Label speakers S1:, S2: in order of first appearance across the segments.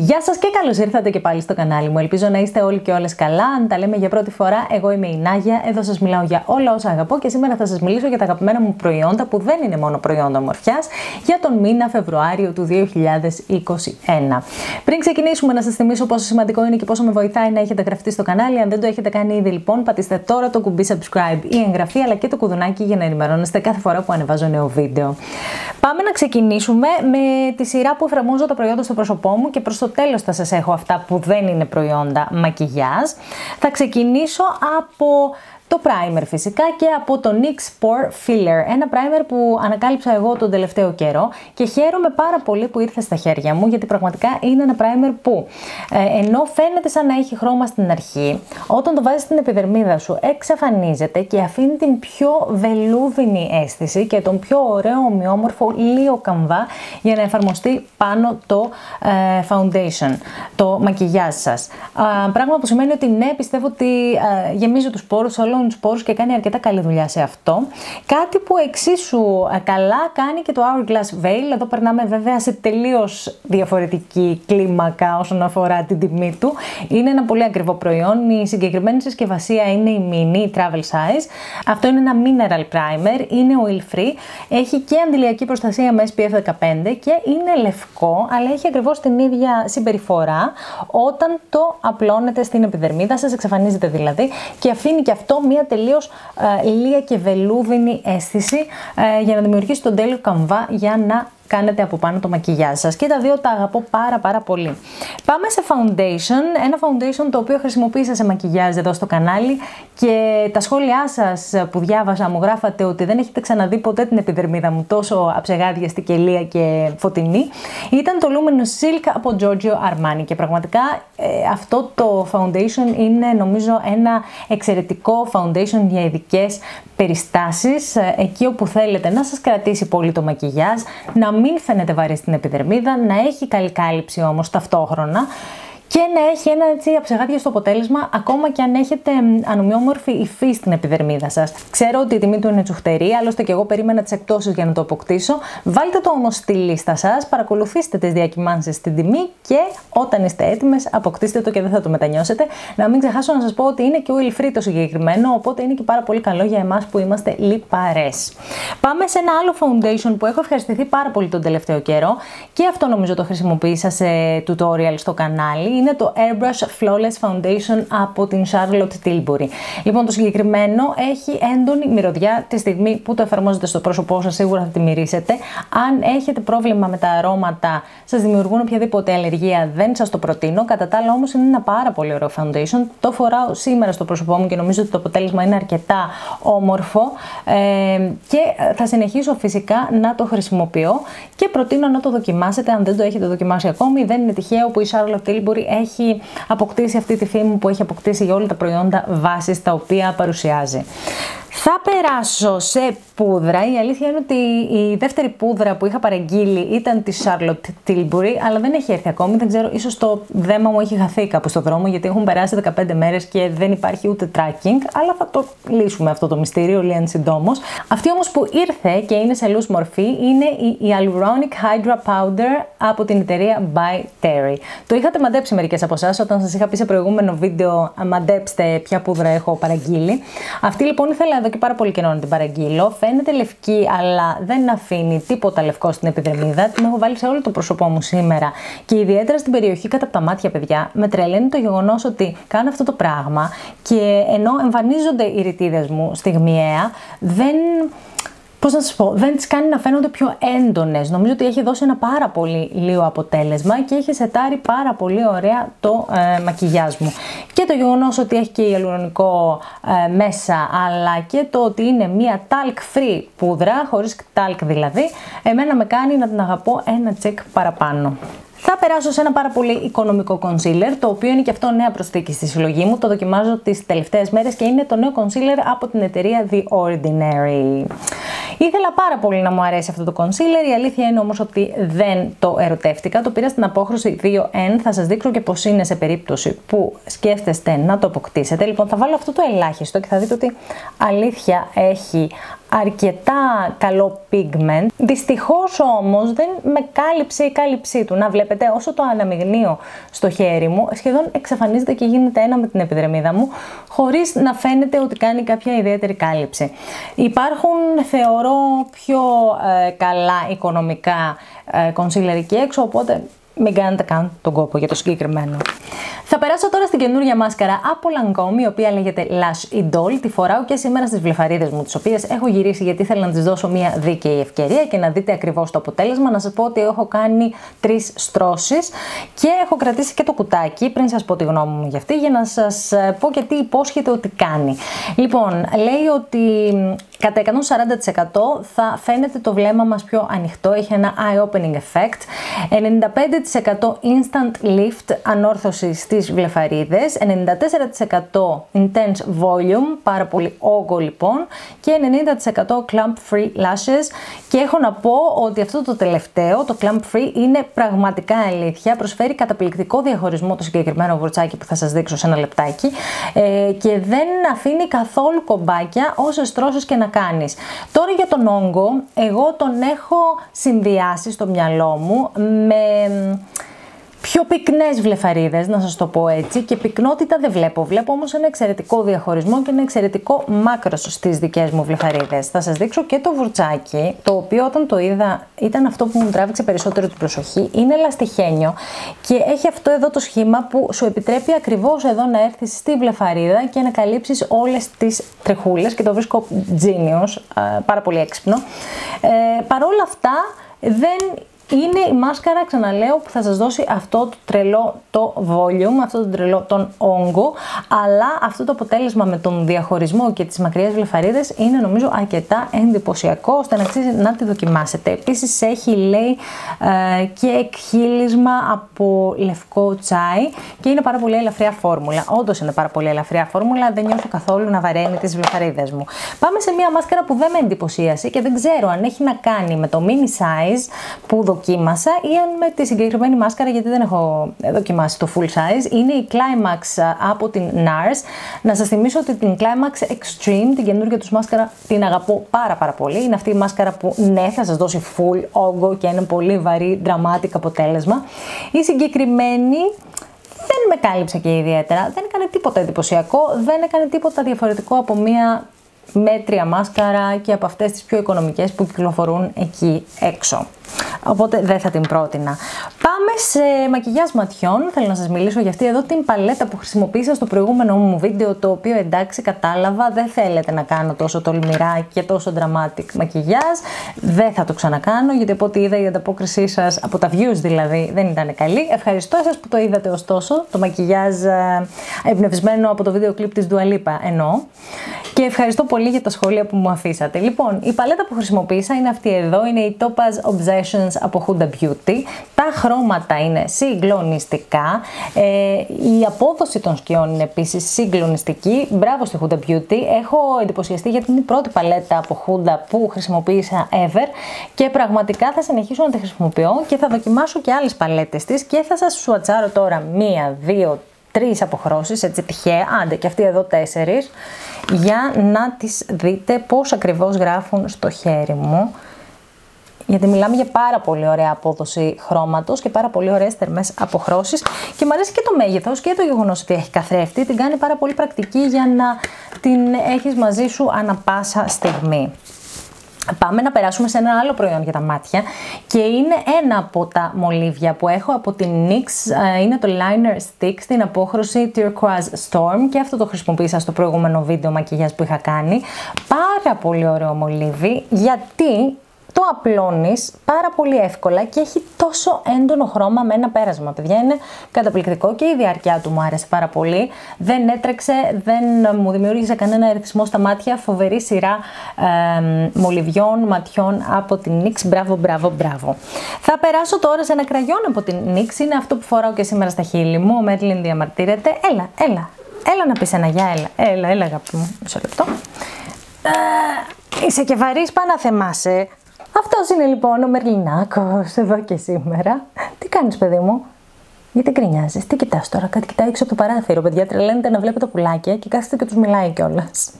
S1: Γεια σας και καλώς ήρθατε και πάλι στο κανάλι μου. Ελπίζω να είστε όλοι και όλες καλά. Αν τα λέμε για πρώτη φορά, εγώ είμαι η Νάγια. Εδώ σας μιλάω για όλα όσα αγαπώ και σήμερα θα σας μιλήσω για τα αγαπημένα μου προϊόντα που δεν είναι μόνο προϊόντα ομορφιάς για τον μήνα Φεβρουάριο του 2021. Πριν ξεκινήσουμε να σας θυμίσω πόσο σημαντικό είναι και πόσο με βοηθάει να έχετε γραφτεί στο κανάλι. Αν δεν το έχετε κάνει ήδη λοιπόν, πατήστε τώρα το κουμπί subscribe ή εγγραφή αλλά και το κουδουνάκι για να ενημερώνεστε κάθε φορά που ανεβάζω νέο βίντεο. Πάμε να ξεκινήσουμε με τη σειρά που εφαρμόζω τα προϊόντα στο πρόσωπό μου και προς το τέλος θα σας έχω αυτά που δεν είναι προϊόντα μακιγιάζ. Θα ξεκινήσω από το primer φυσικά και από το NYX Pore Filler, ένα primer που ανακάλυψα εγώ τον τελευταίο καιρό και χαίρομαι πάρα πολύ που ήρθε στα χέρια μου γιατί πραγματικά είναι ένα primer που ε, ενώ φαίνεται σαν να έχει χρώμα στην αρχή, όταν το βάζεις στην επιδερμίδα σου εξαφανίζεται και αφήνει την πιο βελούδινη αίσθηση και τον πιο ωραίο ομοιόμορφο λίο καμβά για να εφαρμοστεί πάνω το ε, foundation, το μακιγιάζ σας. πράγμα που σημαίνει ότι ναι, πιστεύω ότι ε, γεμίζει τους πόρους όλων τους πόρους και κάνει αρκετά καλή δουλειά σε αυτό. Κάτι που εξίσου ε, καλά κάνει και το Hourglass Veil. Εδώ περνάμε βέβαια σε τελείως διαφορετική κλίμακα όσον αφορά την τιμή του. Είναι ένα πολύ ακριβό προϊόν. Η συγκεκριμένη συσκευασία είναι η mini travel size. Αυτό είναι ένα mineral primer, είναι oil free, έχει και αντιλιακή προστασία με SPF 15 και είναι λευκό, αλλά έχει ακριβώς την ίδια συμπεριφορά όταν το απλώνετε στην επιδερμίδα σας, εξαφανίζεται δηλαδή και αφήνει και αυτό μια τελείως ε, λία και βελούδινη αίσθηση ε, για να δημιουργήσει τον τέλειο καμβά για να κάνετε από πάνω το μακιγιάζ σας. Και τα δύο τα αγαπώ πάρα πάρα πολύ. Πάμε σε foundation, ένα foundation το οποίο χρησιμοποίησα σε μακιγιάζ εδώ στο κανάλι και τα σχόλιά σας που διάβασα μου γράφατε ότι δεν έχετε ξαναδεί ποτέ την επιδερμίδα μου τόσο αψεγάδιαστη και λία και φωτεινή. Ήταν το Luminous Silk από Giorgio Armani και πραγματικά ε, αυτό το foundation είναι νομίζω ένα εξαιρετικό foundation για ειδικές περιστάσεις, ε, εκεί όπου θέλετε να σας κρατήσει πολύ το μακιγιάζ, να μην φαίνεται βαρύ στην επιδερμίδα, να έχει καλή κάλυψη όμως ταυτόχρονα και να έχει ένα έτσι αψεγάδια στο αποτέλεσμα, ακόμα και αν έχετε ανομοιόμορφη υφή στην επιδερμίδα σας. Ξέρω ότι η τιμή του είναι τσουχτερή, άλλωστε και εγώ περίμενα τις εκτόσει για να το αποκτήσω. Βάλτε το όμως στη λίστα σας, παρακολουθήστε τις διακυμάνσεις στην τιμή και όταν είστε έτοιμες, αποκτήστε το και δεν θα το μετανιώσετε. Να μην ξεχάσω να σας πω ότι είναι και oil free το συγκεκριμένο, οπότε είναι και πάρα πολύ καλό για εμάς που είμαστε λιπαρές. Πάμε σε ένα άλλο foundation που έχω ευχαριστηθεί πάρα πολύ τον τελευταίο καιρό και αυτό νομίζω το χρησιμοποίησα σε tutorial στο κανάλι είναι το Airbrush Flawless Foundation από την Charlotte Tilbury. Λοιπόν, το συγκεκριμένο έχει έντονη μυρωδιά τη στιγμή που το εφαρμόζετε στο πρόσωπό σας, σίγουρα θα τη μυρίσετε. Αν έχετε πρόβλημα με τα αρώματα, σας δημιουργούν οποιαδήποτε αλλεργία, δεν σας το προτείνω. Κατά τα άλλα όμως είναι ένα πάρα πολύ ωραίο foundation. Το φοράω σήμερα στο πρόσωπό μου και νομίζω ότι το αποτέλεσμα είναι αρκετά όμορφο ε, και θα συνεχίσω φυσικά να το χρησιμοποιώ και προτείνω να το δοκιμάσετε αν δεν το έχετε δοκιμάσει ακόμη. Δεν είναι τυχαίο που η Charlotte Tilbury έχει αποκτήσει αυτή τη φήμη που έχει αποκτήσει για όλα τα προϊόντα βάσης τα οποία παρουσιάζει. Θα περάσω σε πούδρα. Η αλήθεια είναι ότι η δεύτερη πούδρα που είχα παραγγείλει ήταν τη Charlotte Tilbury, αλλά δεν έχει έρθει ακόμη. Δεν ξέρω, ίσως το δέμα μου έχει χαθεί κάπου στο δρόμο, γιατί έχουν περάσει 15 μέρες και δεν υπάρχει ούτε tracking, αλλά θα το λύσουμε αυτό το μυστήριο λίγαν συντόμω. Αυτή όμως που ήρθε και είναι σε loose μορφή είναι η Hyaluronic Hydra Powder από την εταιρεία By Terry. Το είχατε μαντέψει μερικές από εσάς όταν σας είχα πει σε προηγούμενο βίντεο μαντέψτε ποια πούδρα έχω παραγγείλει. Αυτή λοιπόν ήθελα εδώ και πάρα πολύ καιρό να την παραγγείλω. Φαίνεται λευκή, αλλά δεν αφήνει τίποτα λευκό στην επιδερμίδα. Την έχω βάλει σε όλο το πρόσωπό μου σήμερα. Και ιδιαίτερα στην περιοχή κατά από τα μάτια, παιδιά, με τρελαίνει το γεγονός ότι κάνω αυτό το πράγμα και ενώ εμφανίζονται οι ρητίδες μου στιγμιαία, δεν πώς να σας πω, δεν τις κάνει να φαίνονται πιο έντονες. Νομίζω ότι έχει δώσει ένα πάρα πολύ λίγο αποτέλεσμα και έχει σετάρει πάρα πολύ ωραία το ε, μακιγιάζ μου. Και το γεγονός ότι έχει και ιαλουρονικό ε, μέσα, αλλά και το ότι είναι μία talc free πούδρα, χωρίς talc δηλαδή, εμένα με κάνει να την αγαπώ ένα τσεκ παραπάνω. Θα περάσω σε ένα πάρα πολύ οικονομικό concealer, το οποίο είναι και αυτό νέα προσθήκη στη συλλογή μου. Το δοκιμάζω τις τελευταίες μέρες και είναι το νέο concealer από την εταιρεία The Ordinary. Ήθελα πάρα πολύ να μου αρέσει αυτό το concealer, η αλήθεια είναι όμως ότι δεν το ερωτεύτηκα. Το πήρα στην απόχρωση 2N, θα σας δείξω και πώς είναι σε περίπτωση που σκέφτεστε να το αποκτήσετε. Λοιπόν, θα βάλω αυτό το ελάχιστο και θα δείτε ότι αλήθεια έχει αρκετά καλό pigment. Δυστυχώς όμως δεν με κάλυψε η κάλυψή του. Να βλέπετε όσο το αναμειγνύω στο χέρι μου σχεδόν εξαφανίζεται και γίνεται ένα με την επιδρεμίδα μου χωρίς να φαίνεται ότι κάνει κάποια ιδιαίτερη κάλυψη. Υπάρχουν θεωρώ πιο ε, καλά οικονομικά ε, concealer εκεί έξω οπότε μην κάνετε καν τον κόπο για το συγκεκριμένο. Θα περάσω τώρα στην καινούργια μάσκαρα από Lancome, η οποία λέγεται Lash Idol. Τη φοράω και σήμερα στις βλεφαρίδες μου, τις οποίες έχω γυρίσει γιατί ήθελα να τη δώσω μια δίκαιη ευκαιρία και να δείτε ακριβώς το αποτέλεσμα. Να σας πω ότι έχω κάνει τρεις στρώσεις και έχω κρατήσει και το κουτάκι πριν σας πω τη γνώμη μου για αυτή, για να σας πω και τι υπόσχεται ότι κάνει. Λοιπόν, λέει ότι κατά 140% θα φαίνεται το βλέμμα μας πιο ανοιχτό, έχει ένα eye-opening effect, 95% instant lift ανόρθωσης στις βλεφαρίδες, 94% intense volume, πάρα πολύ όγκο λοιπόν, και 90% clump free lashes και έχω να πω ότι αυτό το τελευταίο, το clump free, είναι πραγματικά αλήθεια, προσφέρει καταπληκτικό διαχωρισμό το συγκεκριμένο βουρτσάκι που θα σας δείξω σε ένα λεπτάκι ε, και δεν αφήνει καθόλου κομπάκια όσες τρώσεις και να κάνεις. Τώρα για τον όγκο, εγώ τον έχω συνδυάσει στο μυαλό μου με πιο πυκνές βλεφαρίδες, να σας το πω έτσι, και πυκνότητα δεν βλέπω. Βλέπω όμως ένα εξαιρετικό διαχωρισμό και ένα εξαιρετικό μάκρος στις δικές μου βλεφαρίδες. Θα σας δείξω και το βουρτσάκι, το οποίο όταν το είδα ήταν αυτό που μου τράβηξε περισσότερο την προσοχή. Είναι λαστιχένιο και έχει αυτό εδώ το σχήμα που σου επιτρέπει ακριβώς εδώ να έρθεις στη βλεφαρίδα και να καλύψεις όλες τις τρεχούλες και το βρίσκω genius, πάρα πολύ έξυπνο. Ε, Παρ' όλα αυτά δεν είναι η μάσκαρα, ξαναλέω, που θα σας δώσει αυτό το τρελό το volume, αυτό το τρελό τον όγκο, αλλά αυτό το αποτέλεσμα με τον διαχωρισμό και τις μακριές βλεφαρίδες είναι νομίζω αρκετά εντυπωσιακό, ώστε να αξίζει να τη δοκιμάσετε. Επίσης έχει, λέει, ε, και εκχύλισμα από λευκό τσάι και είναι πάρα πολύ ελαφριά φόρμουλα. Όντως είναι πάρα πολύ ελαφριά φόρμουλα, δεν νιώθω καθόλου να βαραίνει τις βλεφαρίδες μου. Πάμε σε μια μάσκαρα που δεν με εντυπωσίασε και δεν ξέρω αν έχει να κάνει με το mini size που δοκίμασα ή αν με τη συγκεκριμένη μάσκαρα, γιατί δεν έχω δοκιμάσει το full size, είναι η Climax από την NARS. Να σας θυμίσω ότι την Climax Extreme, την καινούργια τους μάσκαρα, την αγαπώ πάρα πάρα πολύ. Είναι αυτή η μάσκαρα που ναι, θα σας δώσει full όγκο και ένα πολύ βαρύ, dramatic αποτέλεσμα. Η συγκεκριμένη δεν με κάλυψε και ιδιαίτερα, δεν έκανε τίποτα εντυπωσιακό, δεν έκανε τίποτα διαφορετικό από μία μέτρια μάσκαρα και από αυτές τις πιο οικονομικές που κυκλοφορούν εκεί έξω. Οπότε δεν θα την πρότεινα. Πάμε σε μακιγιάζ ματιών. Θέλω να σας μιλήσω για αυτή εδώ την παλέτα που χρησιμοποίησα στο προηγούμενο μου βίντεο, το οποίο εντάξει κατάλαβα, δεν θέλετε να κάνω τόσο τολμηρά και τόσο dramatic μακιγιάζ. Δεν θα το ξανακάνω, γιατί από ό,τι είδα η ανταπόκρισή σας, από τα views δηλαδή, δεν ήταν καλή. Ευχαριστώ εσάς που το είδατε ωστόσο, το μακιγιάζ ε, εμπνευσμένο από το βίντεο κλιπ της Dua εννοώ. Και ευχαριστώ πολύ για τα σχόλια που μου αφήσατε. Λοιπόν, η παλέτα που χρησιμοποίησα είναι αυτή εδώ, είναι η Topaz Obsessions από Huda Beauty. Τα χρώματα είναι συγκλονιστικά. Ε, η απόδοση των σκιών είναι επίσης συγκλονιστική. Μπράβο στη Huda Beauty. Έχω εντυπωσιαστεί γιατί είναι η πρώτη παλέτα από Huda που χρησιμοποίησα ever και πραγματικά θα συνεχίσω να τη χρησιμοποιώ και θα δοκιμάσω και άλλες παλέτες της και θα σας σουατσάρω τώρα μία, δύο, τρεις αποχρώσεις, έτσι τυχαία, άντε και αυτοί εδώ τέσσερις, για να τις δείτε πώς ακριβώς γράφουν στο χέρι μου. Γιατί μιλάμε για πάρα πολύ ωραία απόδοση χρώματος και πάρα πολύ ωραίες θερμές αποχρώσεις και μου αρέσει και το μέγεθος και το γεγονός ότι έχει καθρέφτη, την κάνει πάρα πολύ πρακτική για να την έχεις μαζί σου ανα πάσα στιγμή. Πάμε να περάσουμε σε ένα άλλο προϊόν για τα μάτια και είναι ένα από τα μολύβια που έχω από την NYX, ε, είναι το Liner Stick στην απόχρωση Turquoise Storm και αυτό το χρησιμοποίησα στο προηγούμενο βίντεο μακιγιάς που είχα κάνει. Πάρα πολύ ωραίο μολύβι γιατί το απλώνεις πάρα πολύ εύκολα και έχει τόσο έντονο χρώμα με ένα πέρασμα. Παιδιά, είναι καταπληκτικό και η διάρκεια του μου άρεσε πάρα πολύ. Δεν έτρεξε, δεν μου δημιούργησε κανένα ερεθισμό στα μάτια. Φοβερή σειρά ε, μολυβιών, ματιών από την NYX. Μπράβο, μπράβο, μπράβο. Θα περάσω τώρα σε ένα κραγιόν από την NYX. Είναι αυτό που φοράω και σήμερα στα χείλη μου. Ο Μέρλιν διαμαρτύρεται. Έλα, έλα, έλα να πεις ένα γεια, έλα, έλα, έλα, αγάπη μου. Μισό λεπτό. Ε, είσαι και βαρύς, πάνω να θεμάσαι. Αυτός είναι λοιπόν ο Μερλινάκος εδώ και σήμερα. Τι κάνεις παιδί μου, γιατί γκρινιάζεις, τι κοιτάς τώρα, κάτι κοιτάει έξω από το παράθυρο. Παιδιά, τρελαίνετε να βλέπετε πουλάκια και κάθεστε και τους μιλάει κιόλας.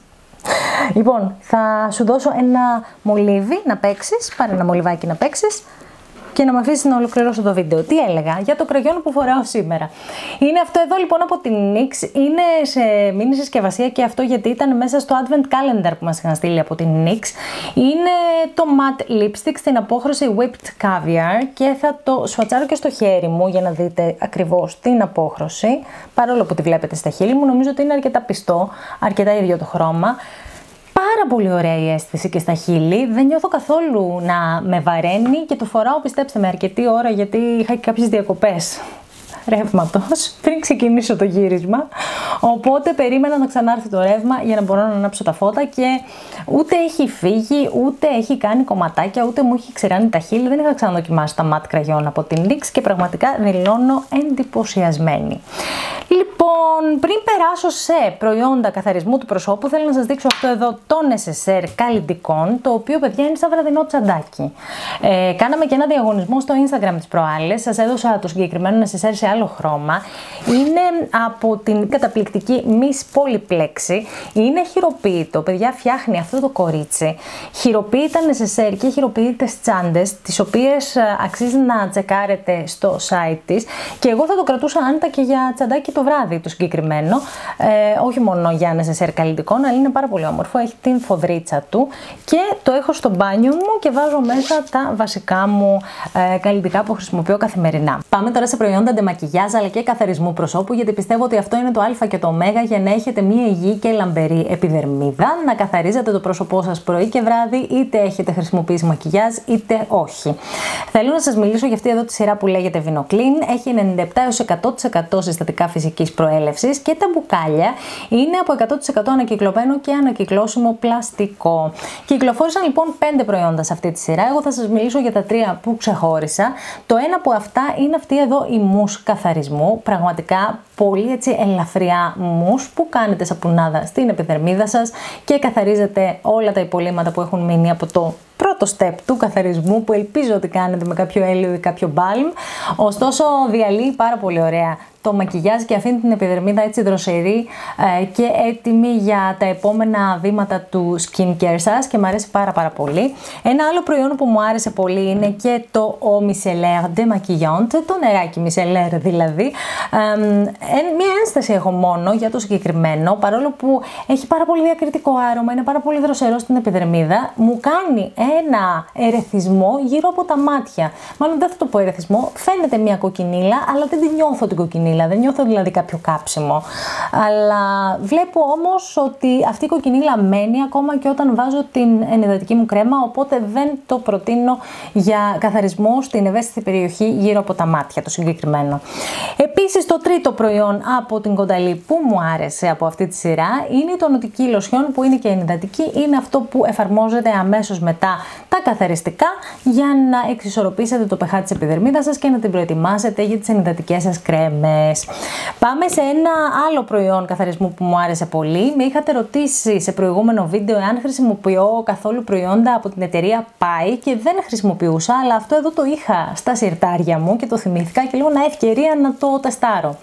S1: Λοιπόν, θα σου δώσω ένα μολύβι να παίξεις. Πάρε ένα μολυβάκι να παίξεις και να με αφήσεις να ολοκληρώσω το βίντεο. Τι έλεγα; Για το κραγιόν που φοράω σήμερα. Είναι αυτό εδώ λοιπόν από την NYX. Είναι σε μήνυ συσκευασία και αυτό γιατί ήταν μέσα στο Advent Calendar που μας είχαν στείλει από την NYX. Είναι το matte lipstick στην απόχρωση Whipped Caviar και θα το σφατσάρω και στο χέρι μου για να δείτε ακριβώς την απόχρωση. Παρόλο που τη βλέπετε στα χείλη μου, νομίζω ότι είναι αρκετά πιστό, αρκετά ίδιο το χρώμα πάρα πολύ ωραία η αίσθηση και στα χείλη. Δεν νιώθω καθόλου να με βαραίνει και το φοράω, πιστέψτε με, αρκετή ώρα γιατί είχα και κάποιες διακοπές ρεύματος πριν ξεκινήσω το γύρισμα. Οπότε περίμενα να ξανάρθει το ρεύμα για να μπορώ να ανάψω τα φώτα και ούτε έχει φύγει, ούτε έχει κάνει κομματάκια, ούτε μου έχει ξεράνει τα χείλη. Δεν είχα ξαναδοκιμάσει τα ματ κραγιόν από την NYX και πραγματικά δηλώνω εντυπωσιασμένη. Λοιπόν, πριν περάσω σε προϊόντα καθαρισμού του προσώπου, θέλω να σας δείξω αυτό εδώ το necessaire καλλιτικών, το οποίο παιδιά είναι σαν βραδινό τσαντάκι. Ε, κάναμε και ένα διαγωνισμό στο Instagram της προάλλες, σας έδωσα το συγκεκριμένο necessaire σε άλλο χρώμα. Είναι από την καταπληκτική Miss Polyplex. Είναι χειροποίητο, παιδιά φτιάχνει αυτό το κορίτσι. Χειροποίητα necessaire και χειροποίητες τσάντες, τις οποίες ε, αξίζει να τσεκάρετε στο site της και εγώ θα το κρατούσα άνετα και για τσαντάκι το βράδυ το συγκεκριμένο. Ε, όχι μόνο για ένα σε καλλιτικό, αλλά είναι πάρα πολύ όμορφο. Έχει την φοδρίτσα του και το έχω στο μπάνιο μου και βάζω μέσα τα βασικά μου ε, καλλιτικά που χρησιμοποιώ καθημερινά. Πάμε τώρα σε προϊόντα ντεμακιγιάζ αλλά και καθαρισμού προσώπου, γιατί πιστεύω ότι αυτό είναι το Α και το Ω για να έχετε μια υγιή και λαμπερή επιδερμίδα, να καθαρίζετε το πρόσωπό σας πρωί και βράδυ, είτε έχετε χρησιμοποιήσει μακιγιάζ είτε όχι. Θέλω να σας μιλήσω για αυτή εδώ τη σειρά που λέγεται Vinoclean. Έχει 97 100% συστατικά φυσικής προέλευσης και τα μπουκάλια είναι από 100% ανακυκλωμένο και ανακυκλώσιμο πλαστικό. Κυκλοφόρησαν λοιπόν 5 προϊόντα σε αυτή τη σειρά. Εγώ θα σας μιλήσω για τα τρία που ξεχώρισα. Το ένα από αυτά είναι αυτή εδώ η μουσ καθαρισμού. Πραγματικά πολύ έτσι ελαφριά μους που κάνετε σαπουνάδα στην επιδερμίδα σας και καθαρίζετε όλα τα υπολείμματα που έχουν μείνει από το πρώτο step του καθαρισμού που ελπίζω ότι κάνετε με κάποιο έλαιο ή κάποιο balm. Ωστόσο διαλύει πάρα πολύ ωραία το μακιγιάζ και αφήνει την επιδερμίδα έτσι δροσερή ε, και έτοιμη για τα επόμενα βήματα του skincare σας και μου αρέσει πάρα πάρα πολύ. Ένα άλλο προϊόν που μου άρεσε πολύ είναι και το Eau Micellaire de Maquillante, το νεράκι Micellaire δηλαδή. Μια ένσταση έχω μόνο για το συγκεκριμένο, παρόλο που έχει πάρα πολύ διακριτικό άρωμα, είναι πάρα πολύ δροσερό στην επιδερμίδα, μου κάνει ένα ερεθισμό γύρω από τα μάτια. Μάλλον δεν θα το πω ερεθισμό, φαίνεται μια κοκκινίλα, αλλά δεν την νιώθω την κοκκινίλα, δεν νιώθω δηλαδή κάποιο κάψιμο. Αλλά βλέπω όμως ότι αυτή η κοκκινίλα μένει ακόμα και όταν βάζω την ενυδατική μου κρέμα, οπότε δεν το προτείνω για καθαρισμό στην ευαίσθητη περιοχή γύρω από τα μάτια, το συγκεκριμένο. Επίσης το τρίτο προϊόν από την κονταλή που μου άρεσε από αυτή τη σειρά είναι η τονωτική λοσιόν που είναι και ενυδατική, είναι αυτό που εφαρμόζεται αμέσως μετά τα καθαριστικά για να εξισορροπήσετε το pH της επιδερμίδας σας και να την προετοιμάσετε για τις ενυδατικές σας κρέμες. Πάμε σε ένα άλλο προϊόν καθαρισμού που μου άρεσε πολύ. Με είχατε ρωτήσει σε προηγούμενο βίντεο εάν χρησιμοποιώ καθόλου προϊόντα από την εταιρεία Pi και δεν χρησιμοποιούσα, αλλά αυτό εδώ το είχα στα σιρτάρια μου και το θυμήθηκα και λίγο να ευκαιρία να το τεστάρω.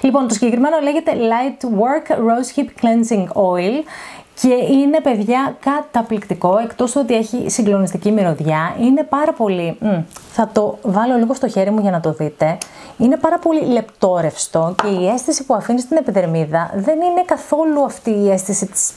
S1: Λοιπόν, το συγκεκριμένο λέγεται Light Work Rose Hip Cleansing Oil και είναι παιδιά καταπληκτικό, εκτός ότι έχει συγκλονιστική μυρωδιά, είναι πάρα πολύ, θα το βάλω λίγο στο χέρι μου για να το δείτε, είναι πάρα πολύ λεπτόρευστο και η αίσθηση που αφήνει στην επιδερμίδα δεν είναι καθόλου αυτή η αίσθηση της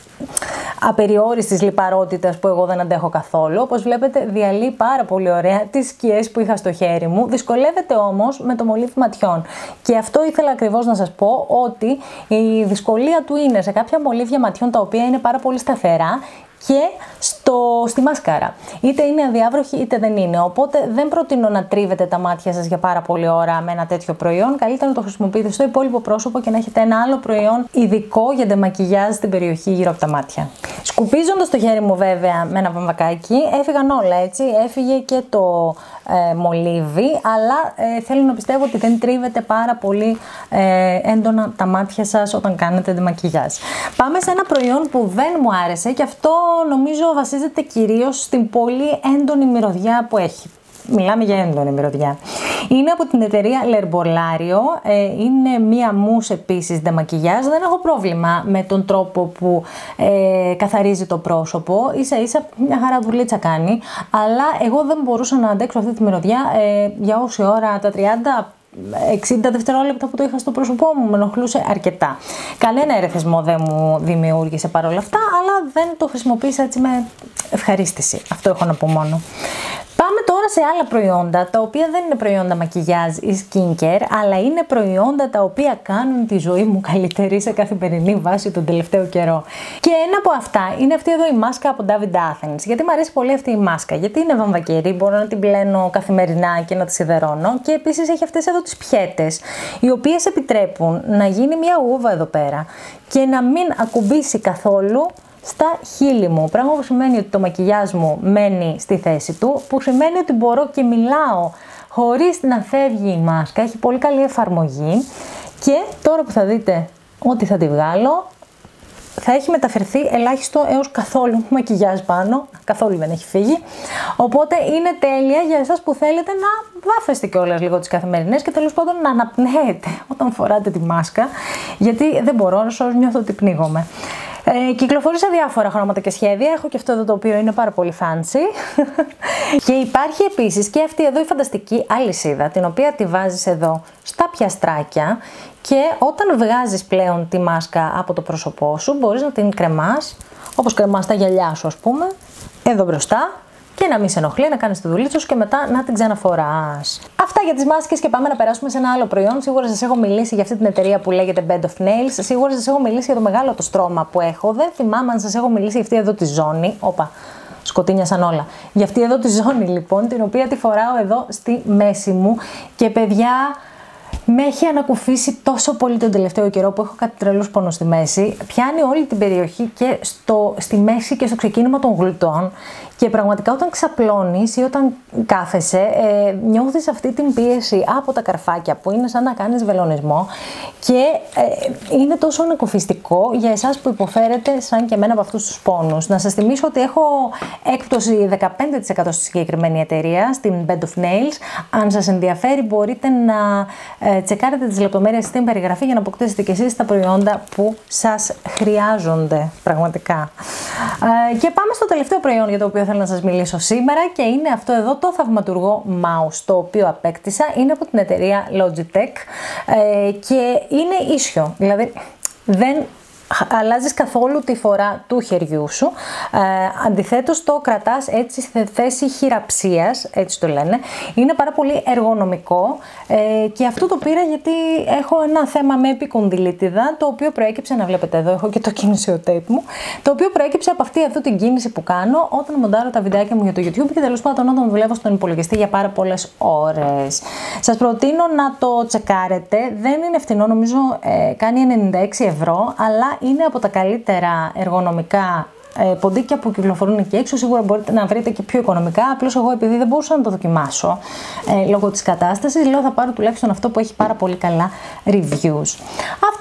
S1: απεριόριστης λιπαρότητας που εγώ δεν αντέχω καθόλου. Όπως βλέπετε διαλύει πάρα πολύ ωραία τις σκιές που είχα στο χέρι μου. Δυσκολεύεται όμως με το μολύβι ματιών. Και αυτό ήθελα ακριβώς να σας πω ότι η δυσκολία του είναι σε κάποια μολύβια ματιών τα οποία είναι πάρα πολύ σταθερά και στο, στη μάσκαρα. Είτε είναι αδιάβροχη είτε δεν είναι. Οπότε δεν προτείνω να τρίβετε τα μάτια σας για πάρα πολλή ώρα με ένα τέτοιο προϊόν. Καλύτερα να το χρησιμοποιείτε στο υπόλοιπο πρόσωπο και να έχετε ένα άλλο προϊόν ειδικό για ντεμακιγιάζ στην περιοχή γύρω από τα μάτια. Σκουπίζοντας το χέρι μου βέβαια με ένα βαμβακάκι, έφυγαν όλα έτσι. Έφυγε και το ε, μολύβι, αλλά ε, θέλω να πιστεύω ότι δεν τρίβεται πάρα πολύ ε, έντονα τα μάτια σας όταν κάνετε τη μακιγιάζ. Πάμε σε ένα προϊόν που δεν μου άρεσε και αυτό νομίζω βασίζεται κυρίως στην πολύ έντονη μυρωδιά που έχει. Μιλάμε για έντονη μυρωδιά. Είναι από την εταιρεία Lerbollario. Ε, είναι μία μους επίσης μακιγιάζ. Δεν έχω πρόβλημα με τον τρόπο που ε, καθαρίζει το πρόσωπο. Ίσα ίσα μια χαρά δουλίτσα κάνει. Αλλά εγώ δεν μπορούσα να αντέξω αυτή τη μυρωδιά ε, για όση ώρα τα 30 60 δευτερόλεπτα που το είχα στο πρόσωπό μου με ενοχλούσε αρκετά. Κανένα ερεθισμό δεν μου δημιούργησε παρόλα αυτά, αλλά δεν το χρησιμοποίησα έτσι με ευχαρίστηση. Αυτό έχω να πω μόνο. Πάμε τώρα σε άλλα προϊόντα, τα οποία δεν είναι προϊόντα μακιγιάζ ή skincare, αλλά είναι προϊόντα τα οποία κάνουν τη ζωή μου καλύτερη σε καθημερινή βάση τον τελευταίο καιρό. Και ένα από αυτά είναι αυτή εδώ η μάσκα από David Athens. Γιατί μου αρέσει πολύ αυτή η μάσκα, γιατί είναι βαμβακερή, μπορώ να την πλένω καθημερινά και να τη σιδερώνω. Και επίσης έχει αυτές εδώ τις πιέτες, οι οποίες επιτρέπουν να γίνει μια ούβα εδώ πέρα και να μην ακουμπήσει καθόλου στα χείλη μου. Πράγμα που σημαίνει ότι το μακιγιάζ μου μένει στη θέση του, που σημαίνει ότι μπορώ και μιλάω χωρίς να φεύγει η μάσκα. Έχει πολύ καλή εφαρμογή και τώρα που θα δείτε ότι θα τη βγάλω, θα έχει μεταφερθεί ελάχιστο έως καθόλου μακιγιάζ πάνω, καθόλου δεν έχει φύγει. Οπότε είναι τέλεια για εσάς που θέλετε να βάφεστε κιόλας λίγο τις καθημερινές και τέλος πάντων να αναπνέετε όταν φοράτε τη μάσκα, γιατί δεν μπορώ, όσο νιώθω ότι πνίγομαι. Ε, κυκλοφορεί σε διάφορα χρώματα και σχέδια. Έχω και αυτό εδώ το οποίο είναι πάρα πολύ fancy. και υπάρχει επίσης και αυτή εδώ η φανταστική αλυσίδα, την οποία τη βάζεις εδώ στα πιαστράκια και όταν βγάζεις πλέον τη μάσκα από το πρόσωπό σου μπορείς να την κρεμάς όπως κρεμάς τα γυαλιά σου ας πούμε εδώ μπροστά και να μην σε ενοχλεί, να κάνεις τη δουλίτσα σου και μετά να την ξαναφοράς. Αυτά για τις μάσκες και πάμε να περάσουμε σε ένα άλλο προϊόν. Σίγουρα σας έχω μιλήσει για αυτή την εταιρεία που λέγεται Bed of Nails. Σίγουρα σας έχω μιλήσει για το μεγάλο το στρώμα που έχω. Δεν θυμάμαι αν σας έχω μιλήσει για αυτή εδώ τη ζώνη. Όπα, σκοτίνιασαν όλα. Για αυτή εδώ τη ζώνη λοιπόν, την οποία τη φοράω εδώ στη μέση μου. Και παιδιά, με έχει ανακουφίσει τόσο πολύ τον τελευταίο καιρό που έχω κάτι τρελούς πόνο στη μέση. Πιάνει όλη την περιοχή και στο, στη μέση και στο ξεκίνημα των γλουτών και πραγματικά όταν ξαπλώνεις ή όταν κάθεσαι, ε, νιώθεις αυτή την πίεση από τα καρφάκια που είναι σαν να κάνεις βελονισμό και ε, είναι τόσο ανακοφιστικό για εσάς που υποφέρετε σαν και εμένα από αυτούς τους πόνους. Να σας θυμίσω ότι έχω έκπτωση 15% στη συγκεκριμένη εταιρεία, στην Bed of Nails. Αν σας ενδιαφέρει μπορείτε να ε, τσεκάρετε τις λεπτομέρειες στην περιγραφή για να αποκτήσετε και εσείς τα προϊόντα που σας χρειάζονται πραγματικά. Ε, και πάμε στο τελευταίο προϊόν για το οποίο θέλω να σας μιλήσω σήμερα και είναι αυτό εδώ το θαυματουργό mouse το οποίο απέκτησα. Είναι από την εταιρεία Logitech ε, και είναι ίσιο, δηλαδή δεν αλλάζεις καθόλου τη φορά του χεριού σου. Ε, αντιθέτως το κρατάς έτσι σε θέση χειραψίας, έτσι το λένε. Είναι πάρα πολύ εργονομικό ε, και αυτό το πήρα γιατί έχω ένα θέμα με επικονδυλίτιδα το οποίο προέκυψε, να βλέπετε εδώ έχω και το κίνησιο tape μου, το οποίο προέκυψε από αυτή εδώ την κίνηση που κάνω όταν μοντάρω τα βιντεάκια μου για το YouTube και τέλος πάντων όταν δουλεύω στον υπολογιστή για πάρα πολλές ώρες. Σας προτείνω να το τσεκάρετε, δεν είναι φτηνό, νομίζω ε, κάνει 96 ευρώ, αλλά είναι από τα καλύτερα εργονομικά ε, ποντίκια που κυκλοφορούν εκεί έξω. Σίγουρα μπορείτε να βρείτε και πιο οικονομικά. Απλώς εγώ επειδή δεν μπορούσα να το δοκιμάσω ε, λόγω της κατάστασης, λέω θα πάρω τουλάχιστον αυτό που έχει πάρα πολύ καλά reviews.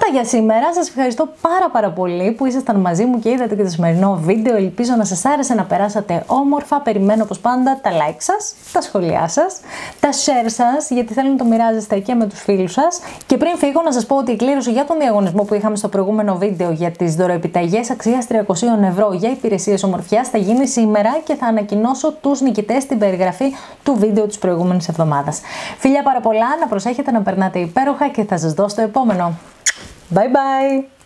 S1: Αυτά για σήμερα. Σας ευχαριστώ πάρα πάρα πολύ που ήσασταν μαζί μου και είδατε και το σημερινό βίντεο. Ελπίζω να σας άρεσε να περάσατε όμορφα. Περιμένω όπως πάντα τα like σας, τα σχόλιά σας, τα share σας, γιατί θέλω να το μοιράζεστε και με τους φίλους σας. Και πριν φύγω, να σας πω ότι η κλήρωση για τον διαγωνισμό που είχαμε στο προηγούμενο βίντεο για τις δωροεπιταγές αξίας 300 ευρώ για υπηρεσίες ομορφιάς θα γίνει σήμερα και θα ανακοινώσω τους νικητές στην περιγραφή του βίντεο της προηγούμενης εβδομάδας. Φιλιά πάρα πολλά, να προσέχετε να περνάτε υπέροχα και θα σας δώσω το επόμενο. Bye bye!